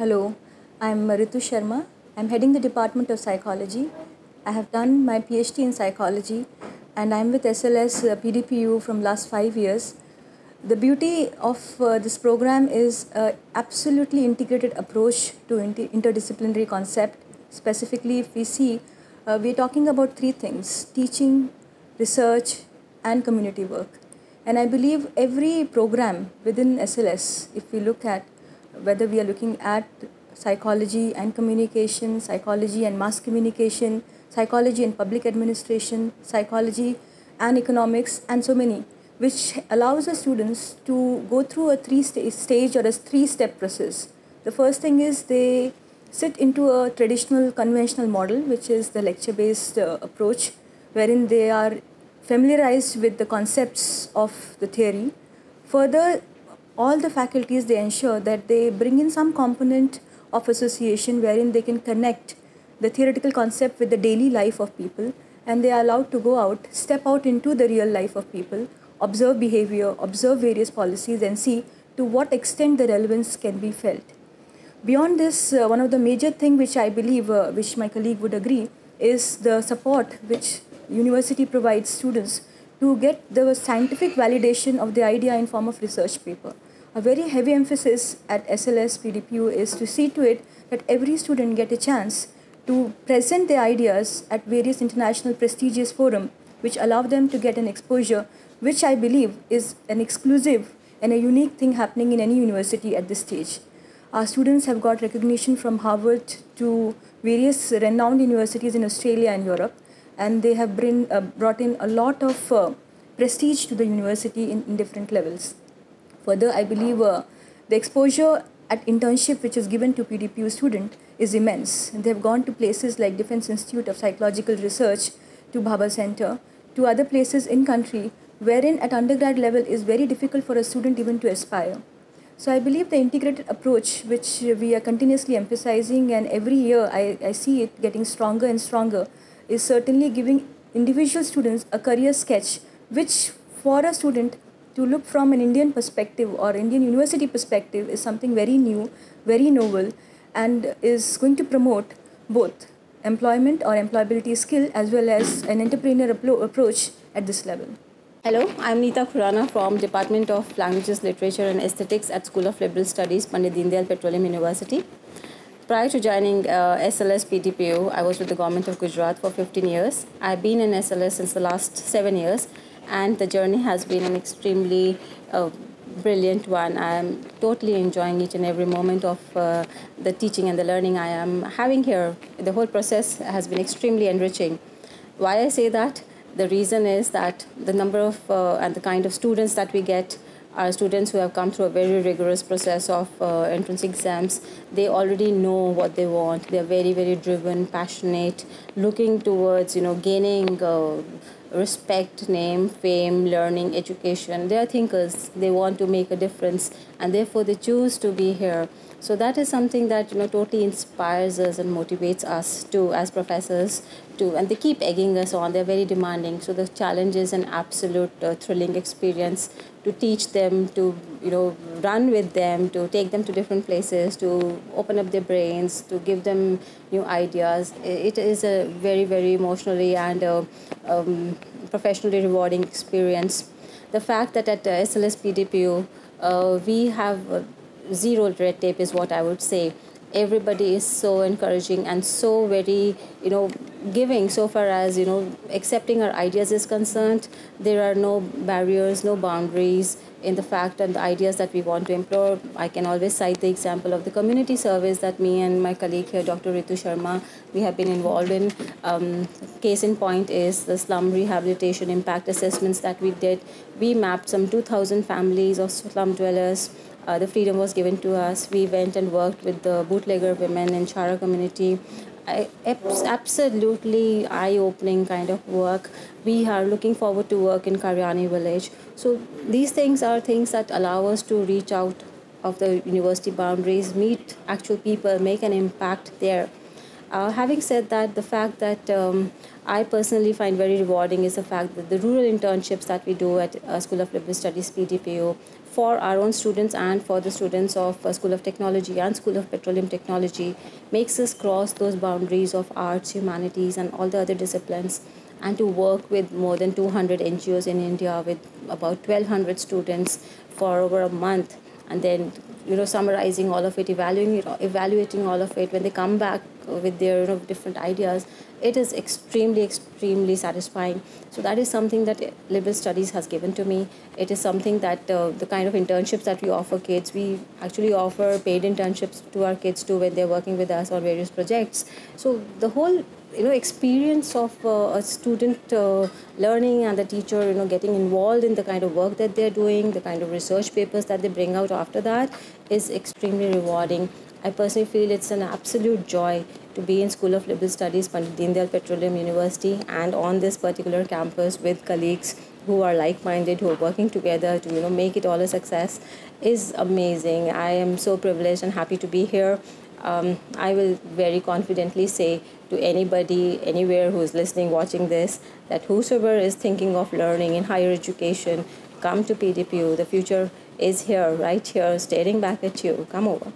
Hello, I'm Ritu Sharma. I'm heading the Department of Psychology. I have done my PhD in psychology and I'm with SLS uh, PDPU from last 5 years. The beauty of uh, this program is a absolutely integrated approach to inter- interdisciplinary concept. Specifically, if we see, uh, we're talking about three things: teaching, research, and community work. And I believe every program within SLS, if we look at whether we are looking at psychology and communication, psychology and mass communication, psychology and public administration, psychology and economics, and so many, which allows the students to go through a three sta- stage or a three step process. The first thing is they sit into a traditional conventional model, which is the lecture based uh, approach, wherein they are familiarized with the concepts of the theory. Further, all the faculties they ensure that they bring in some component of association wherein they can connect the theoretical concept with the daily life of people and they are allowed to go out step out into the real life of people observe behavior observe various policies and see to what extent the relevance can be felt. Beyond this uh, one of the major thing which i believe uh, which my colleague would agree is the support which university provides students to get the scientific validation of the idea in form of research paper a very heavy emphasis at SLS PDPU is to see to it that every student get a chance to present their ideas at various international prestigious forum which allow them to get an exposure which I believe is an exclusive and a unique thing happening in any university at this stage. Our students have got recognition from Harvard to various renowned universities in Australia and Europe and they have bring, uh, brought in a lot of uh, prestige to the university in, in different levels. Further, I believe uh, the exposure at internship which is given to PDPU student is immense. They have gone to places like Defense Institute of Psychological Research, to Bhabha Center, to other places in country wherein at undergrad level is very difficult for a student even to aspire. So I believe the integrated approach which we are continuously emphasizing and every year I, I see it getting stronger and stronger is certainly giving individual students a career sketch which for a student to look from an Indian perspective or Indian university perspective is something very new, very novel, and is going to promote both employment or employability skill as well as an entrepreneur appro- approach at this level. Hello, I'm Neeta Khurana from Department of Languages, Literature and Aesthetics at School of Liberal Studies, Pandit Deendayal Petroleum University. Prior to joining uh, SLS PDPU, I was with the government of Gujarat for 15 years. I've been in SLS since the last seven years, and the journey has been an extremely uh, brilliant one. I am totally enjoying each and every moment of uh, the teaching and the learning I am having here. The whole process has been extremely enriching. Why I say that? The reason is that the number of uh, and the kind of students that we get are students who have come through a very rigorous process of uh, entrance exams. They already know what they want. They are very, very driven, passionate, looking towards you know gaining uh, respect, name, fame, learning, education. They are thinkers. They want to make a difference, and therefore they choose to be here. So that is something that you know totally inspires us and motivates us to as professors to, and they keep egging us on. They're very demanding. So the challenge is an absolute uh, thrilling experience to teach them, to you know run with them, to take them to different places, to open up their brains, to give them new ideas. It is a very very emotionally and uh, um, professionally rewarding experience. The fact that at uh, SLS PDPU uh, we have uh, zero red tape is what I would say. Everybody is so encouraging and so very, you know, giving so far as, you know, accepting our ideas is concerned. There are no barriers, no boundaries in the fact and the ideas that we want to employ. I can always cite the example of the community service that me and my colleague here, Dr. Ritu Sharma, we have been involved in. Um, case in point is the slum rehabilitation impact assessments that we did. We mapped some 2,000 families of slum dwellers uh, the freedom was given to us. We went and worked with the bootlegger women in Chara community. I, absolutely eye-opening kind of work. We are looking forward to work in Karyani village. So these things are things that allow us to reach out of the university boundaries, meet actual people, make an impact there. Uh, having said that, the fact that um, I personally find very rewarding is the fact that the rural internships that we do at uh, School of Liberal Studies PDPU for our own students and for the students of uh, School of Technology and School of Petroleum Technology makes us cross those boundaries of arts, humanities, and all the other disciplines and to work with more than 200 NGOs in India with about 1200 students for over a month and then you know summarizing all of it evaluating it, evaluating all of it when they come back with their you know, different ideas it is extremely extremely satisfying. So that is something that liberal studies has given to me. It is something that uh, the kind of internships that we offer kids we actually offer paid internships to our kids too when they're working with us on various projects. So the whole you know experience of uh, a student uh, learning and the teacher you know getting involved in the kind of work that they're doing the kind of research papers that they bring out after that is extremely rewarding. I personally feel it's an absolute joy to be in school of liberal studies pandit Deendayal petroleum university and on this particular campus with colleagues who are like-minded who are working together to you know make it all a success is amazing. I am so privileged and happy to be here um, I will very confidently say to anybody, anywhere who's listening, watching this, that whosoever is thinking of learning in higher education, come to PDPU. The future is here, right here, staring back at you. Come over.